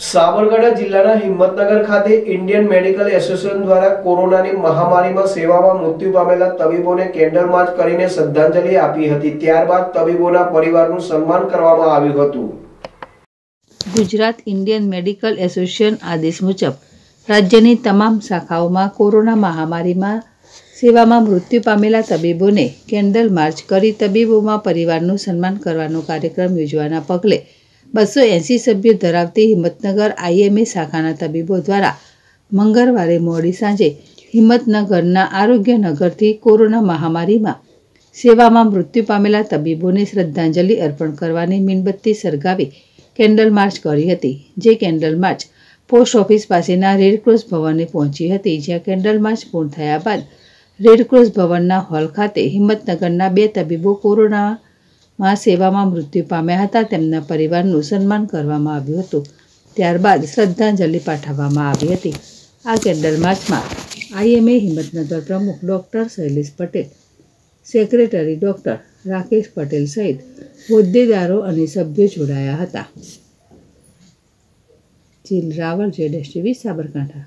સાબરકાંઠા જિલ્લાના હિંમતનગર ખાતે Indian medical association દ્વારા કોરોનાની મહામારીમાં સેવામાં મૃત્યુ પામેલા તબીબોને કેન્ડલ માર્ચ કરીને શ્રદ્ધાંજલિ આપી હતી. ત્યારબાદ તબીબોના પરિવારનું સન્માન કરવામાં આવ્યું હતું. ગુજરાત ઇન્ડિયન મેડિકલ એસોસિએશન આદેશ મુજબ રાજ્યની તમામ શાખાઓમાં કોરોના મહામારીમાં સેવામાં મૃત્યુ પામેલા તબીબોને કેન્ડલ માર્ચ કરી તબીબોમાં પરિવારનું સન્માન કરવાનો કાર્યક્રમ યોજવાના પગલે બસો એંસી સભ્યો ધરાવતી હિંમતનગર આઈએમએ શાખાના તબીબો દ્વારા મંગળવારે મોડી સાંજે હિંમતનગરના આરોગ્યનગરથી કોરોના મહામારીમાં સેવામાં મૃત્યુ પામેલા તબીબોને શ્રદ્ધાંજલિ અર્પણ કરવાની મીણબત્તી સળગાવી કેન્ડલ માર્ચ કરી હતી, જે કેન્ડલ માર્ચ પોસ્ટ ઓફિસ પાસેના રેડક્રોસ ભવને પહોંચી હતી, જ્યાં કેન્ડલ માર્ચ પૂર્ણ થયા બાદ રેડક્રોસ ભવનના હોલ ખાતે હિંમતનગરના બે તબીબો કોરોનામાં સેવામાં મૃત્યુ પામ્યા હતા. તેમના પરિવારનું સન્માન કરવામાં આવ્યું હતું. ત્યારબાદ શ્રદ્ધાંજલિ પાઠવવામાં આવી હતી. આ કેન્ડલ માર્ચમાં આઈએમએ હિંમતનગર પ્રમુખ doctor Shailesh Patel, secretary doctor Rakesh Patel સહિત હોદ્દેદારો અને સભ્યો જોડાયા હતા. ચીલ રાવલ જેડ ટીવી, સાબરકાંઠા.